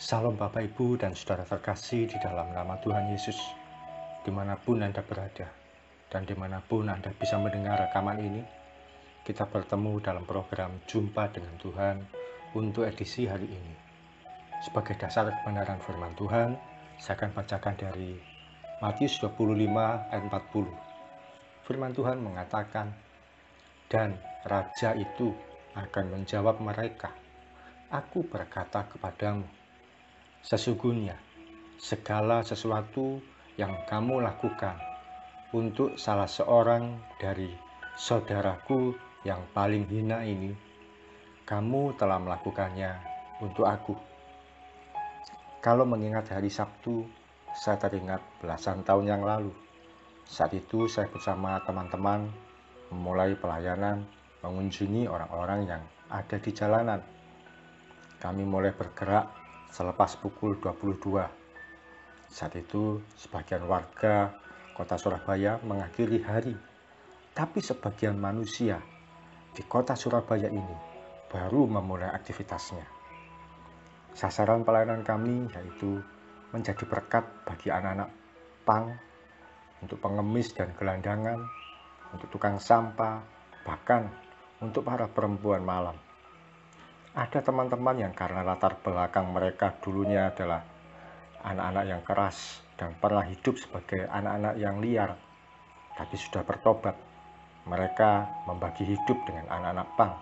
Salam Bapak Ibu dan Saudara terkasih di dalam nama Tuhan Yesus. Di mana pun Anda berada Dan di mana pun Anda bisa mendengar rekaman ini Kita bertemu dalam program Jumpa dengan Tuhan Untuk edisi hari ini. Sebagai dasar kebenaran firman Tuhan Saya akan bacakan dari Matius 25 ayat 40 Firman Tuhan mengatakan Dan Raja itu akan menjawab mereka Aku berkata kepadamu, sesungguhnya segala sesuatu yang kamu lakukan untuk salah seorang dari saudaraku yang paling hina ini, kamu telah melakukannya untuk aku. Kalau mengingat hari Sabtu, saya teringat belasan tahun yang lalu. Saat itu saya bersama teman-teman memulai pelayanan mengunjungi orang-orang yang ada di jalanan kami mulai bergerak selepas pukul 22. Saat itu, sebagian warga kota Surabaya mengakhiri hari, tapi sebagian manusia di kota Surabaya ini baru memulai aktivitasnya. Sasaran pelayanan kami yaitu menjadi berkat bagi anak-anak pang, untuk pengemis dan gelandangan, untuk tukang sampah, bahkan untuk para perempuan malam. Ada teman-teman yang karena latar belakang mereka dulunya adalah anak-anak yang keras dan pernah hidup sebagai anak-anak yang liar, tapi sudah bertobat. Mereka membagi hidup dengan anak-anak pang.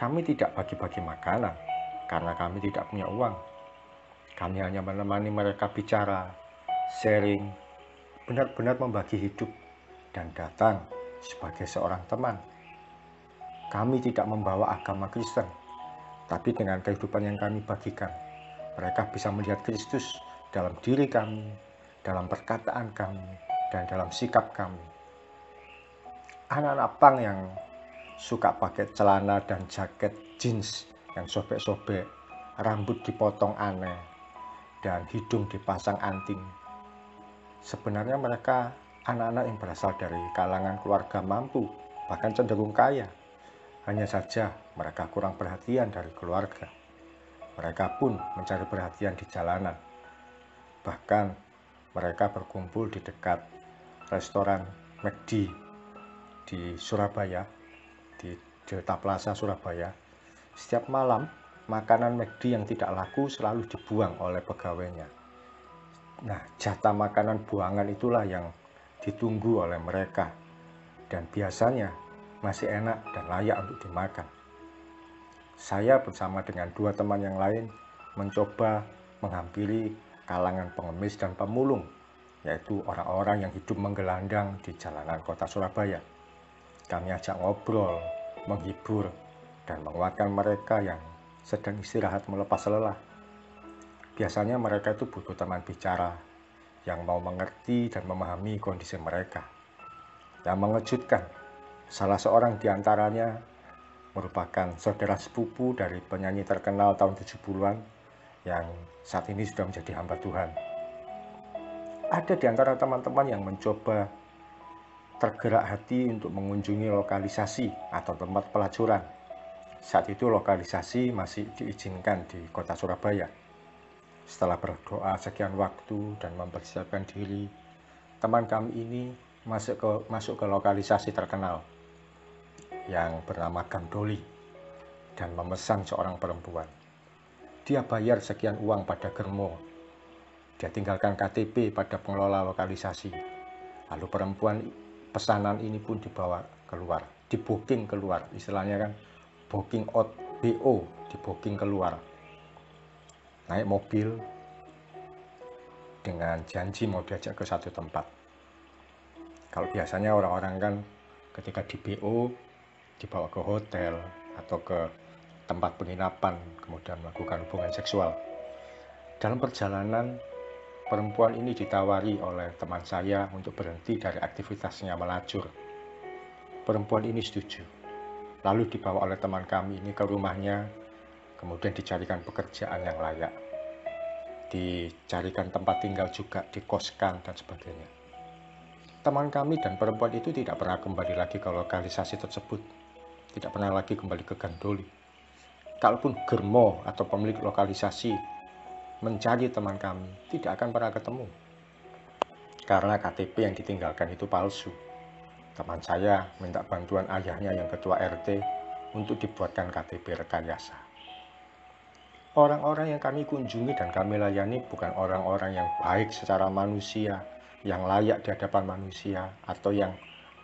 Kami tidak bagi-bagi makanan karena kami tidak punya uang. Kami hanya menemani mereka bicara, sharing, benar-benar membagi hidup dan datang sebagai seorang teman. Kami tidak membawa agama Kristen, tapi dengan kehidupan yang kami bagikan, mereka bisa melihat Kristus dalam diri kami, dalam perkataan kami, dan dalam sikap kami. Anak-anak pang yang suka pakai celana dan jaket jeans yang sobek-sobek, rambut dipotong aneh, dan hidung dipasang anting. Sebenarnya mereka anak-anak yang berasal dari kalangan keluarga mampu, bahkan cenderung kaya. Hanya saja mereka kurang perhatian dari keluarga. Mereka pun mencari perhatian di jalanan. Bahkan mereka berkumpul di dekat restoran McD di Surabaya, di Delta Plaza Surabaya. Setiap malam, makanan McD yang tidak laku selalu dibuang oleh pegawainya. Nah, jatah makanan buangan itulah yang ditunggu oleh mereka. Dan biasanya masih enak dan layak untuk dimakan. Saya bersama dengan dua teman yang lain mencoba menghampiri kalangan pengemis dan pemulung, yaitu orang-orang yang hidup menggelandang di jalanan kota Surabaya. Kami ajak ngobrol, menghibur, dan menguatkan mereka yang sedang istirahat melepas lelah. Biasanya mereka itu butuh teman bicara yang mau mengerti dan memahami kondisi mereka. Yang mengejutkan, Salah seorang di antaranya merupakan saudara sepupu dari penyanyi terkenal tahun 70-an yang saat ini sudah menjadi hamba Tuhan. Ada di antara teman-teman yang mencoba tergerak hati untuk mengunjungi lokalisasi atau tempat pelacuran. Saat itu lokalisasi masih diizinkan di kota Surabaya. Setelah berdoa sekian waktu dan mempersiapkan diri, teman kami ini masuk ke masuk ke lokalisasi terkenal yang bernama Gandoli dan memesan seorang perempuan. Dia bayar sekian uang pada Germo. Dia tinggalkan KTP pada pengelola lokalisasi. Lalu perempuan pesanan ini pun dibawa keluar, di booking keluar, istilahnya kan booking out BO, di booking keluar. Naik mobil dengan janji mau diajak ke satu tempat. Kalau biasanya orang-orang kan ketika di BO dibawa ke hotel atau ke tempat penginapan kemudian melakukan hubungan seksual. Dalam perjalanan, perempuan ini ditawari oleh teman saya untuk berhenti dari aktivitasnya melacur. Perempuan ini setuju. Lalu dibawa oleh teman kami ini ke rumahnya, kemudian dicarikan pekerjaan yang layak. Dicarikan tempat tinggal juga, dikoskan dan sebagainya. Teman kami dan perempuan itu tidak pernah kembali lagi ke lokalisasi tersebut tidak pernah lagi kembali ke Gandoli. Kalaupun Germo atau pemilik lokalisasi mencari teman kami tidak akan pernah ketemu. Karena KTP yang ditinggalkan itu palsu. Teman saya minta bantuan ayahnya yang ketua RT untuk dibuatkan KTP rekayasa. Orang-orang yang kami kunjungi dan kami layani bukan orang-orang yang baik secara manusia, yang layak di hadapan manusia, atau yang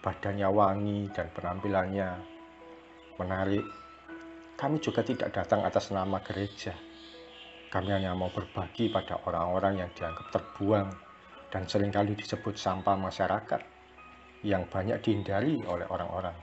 badannya wangi dan penampilannya menarik. Kami juga tidak datang atas nama gereja. Kami hanya mau berbagi pada orang-orang yang dianggap terbuang dan sering kali disebut sampah masyarakat yang banyak dihindari oleh orang-orang.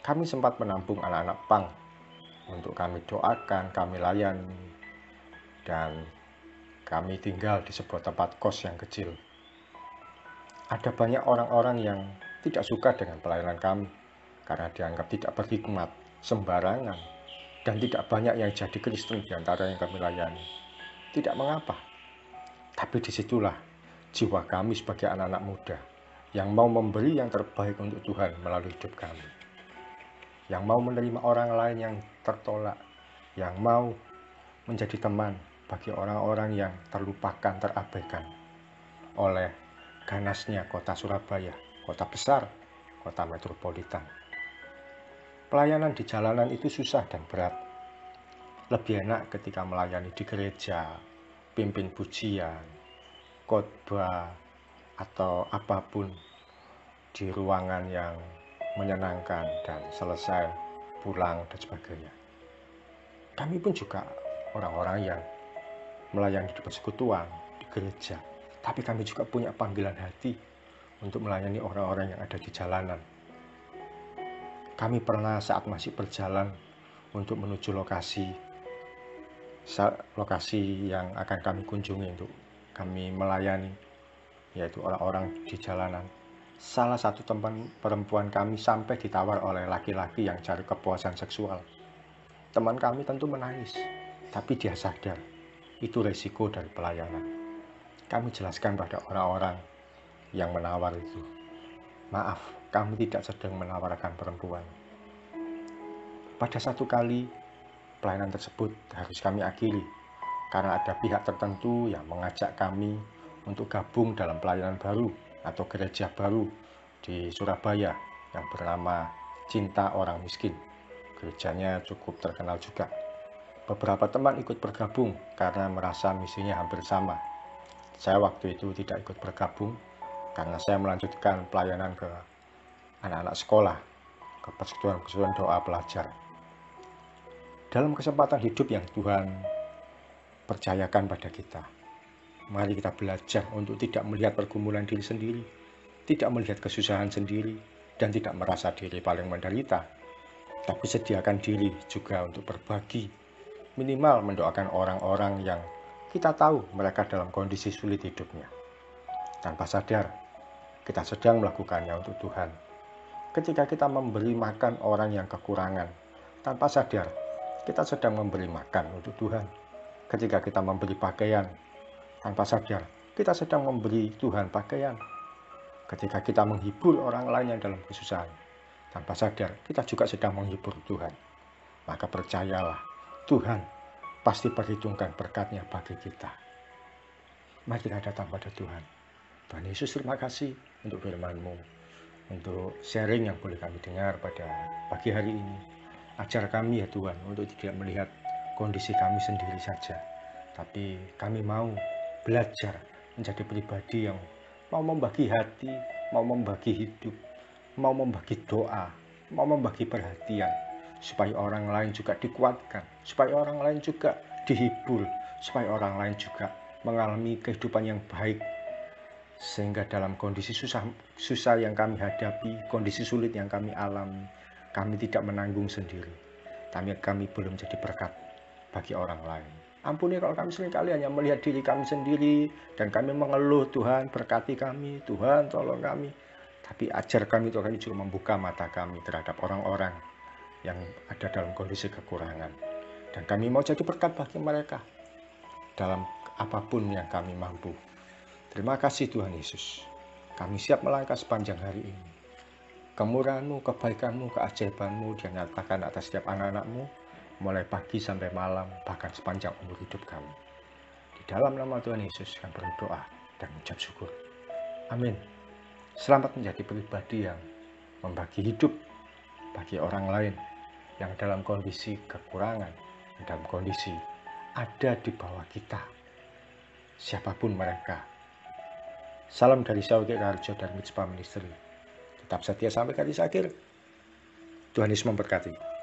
Kami sempat menampung anak-anak pang untuk kami doakan, kami layani, dan kami tinggal di sebuah tempat kos yang kecil. Ada banyak orang-orang yang tidak suka dengan pelayanan kami karena dianggap tidak berhikmat, sembarangan, dan tidak banyak yang jadi Kristen di antara yang kami layani. Tidak mengapa, tapi di situlah jiwa kami sebagai anak-anak muda yang mau memberi yang terbaik untuk Tuhan melalui hidup kami yang mau menerima orang lain yang tertolak, yang mau menjadi teman bagi orang-orang yang terlupakan, terabaikan oleh ganasnya kota Surabaya, kota besar, kota metropolitan. Pelayanan di jalanan itu susah dan berat. Lebih enak ketika melayani di gereja, pimpin pujian, khotbah, atau apa pun di ruangan yang menyenangkan dan selesai pulang dan sebagainya. Kami pun juga orang-orang yang melayani di persekutuan, di gereja, tapi kami juga punya panggilan hati untuk melayani orang-orang yang ada di jalanan. Kami pernah saat masih berjalan untuk menuju lokasi lokasi yang akan kami kunjungi untuk kami melayani yaitu orang-orang di jalanan salah satu teman perempuan kami sampai ditawar oleh laki-laki yang cari kepuasan seksual. Teman kami tentu menangis, tapi dia sadar itu resiko dari pelayanan. Kami jelaskan pada orang-orang yang menawar itu. Maaf, kami tidak sedang menawarkan perempuan. Pada satu kali, pelayanan tersebut harus kami akhiri karena ada pihak tertentu yang mengajak kami untuk gabung dalam pelayanan baru atau gereja baru di Surabaya yang bernama Cinta Orang Miskin. Gerejanya cukup terkenal juga. Beberapa teman ikut bergabung karena merasa misinya hampir sama. Saya waktu itu tidak ikut bergabung karena saya melanjutkan pelayanan ke anak-anak sekolah, ke persekutuan-persekutuan doa pelajar. Dalam kesempatan hidup yang Tuhan percayakan pada kita, Mari kita belajar untuk tidak melihat pergumulan diri sendiri, tidak melihat kesusahan sendiri, dan tidak merasa diri paling menderita. Tapi sediakan diri juga untuk berbagi, minimal mendoakan orang-orang yang kita tahu mereka dalam kondisi sulit hidupnya. Tanpa sadar, kita sedang melakukannya untuk Tuhan. Ketika kita memberi makan orang yang kekurangan, tanpa sadar, kita sedang memberi makan untuk Tuhan. Ketika kita memberi pakaian, tanpa sadar, kita sedang memberi Tuhan pakaian. Ketika kita menghibur orang lain yang dalam kesusahan, tanpa sadar, kita juga sedang menghibur Tuhan. Maka percayalah, Tuhan pasti perhitungkan berkatnya bagi kita. Mari kita datang pada Tuhan. Tuhan Yesus terima kasih untuk firman-Mu, untuk sharing yang boleh kami dengar pada pagi hari ini. Ajar kami ya Tuhan untuk tidak melihat kondisi kami sendiri saja, tapi kami mau belajar menjadi pribadi yang mau membagi hati, mau membagi hidup, mau membagi doa, mau membagi perhatian, supaya orang lain juga dikuatkan, supaya orang lain juga dihibur, supaya orang lain juga mengalami kehidupan yang baik, sehingga dalam kondisi susah, susah yang kami hadapi, kondisi sulit yang kami alami, kami tidak menanggung sendiri, tapi kami belum jadi berkat bagi orang lain. Ampuni kalau kami sering kali hanya melihat diri kami sendiri dan kami mengeluh Tuhan berkati kami, Tuhan tolong kami. Tapi ajar kami Tuhan kami juga membuka mata kami terhadap orang-orang yang ada dalam kondisi kekurangan. Dan kami mau jadi berkat bagi mereka dalam apa pun yang kami mampu. Terima kasih Tuhan Yesus. Kami siap melangkah sepanjang hari ini. Kemurahanmu, kebaikanmu, keajaibanmu dinyatakan atas setiap anak-anakmu mulai pagi sampai malam, bahkan sepanjang umur hidup kami. dalam nama Tuhan Yesus kami berdoa dan mengucap syukur. Amin. Selamat menjadi pribadi yang membagi hidup bagi orang lain yang dalam kondisi kekurangan, dalam kondisi ada di bawah kita. Siapa pun mereka. Salam dari Saudi Karjo dan Mitzvah Ministry. Tetap setia sampai kali akhir. Tuhan Yesus memberkati.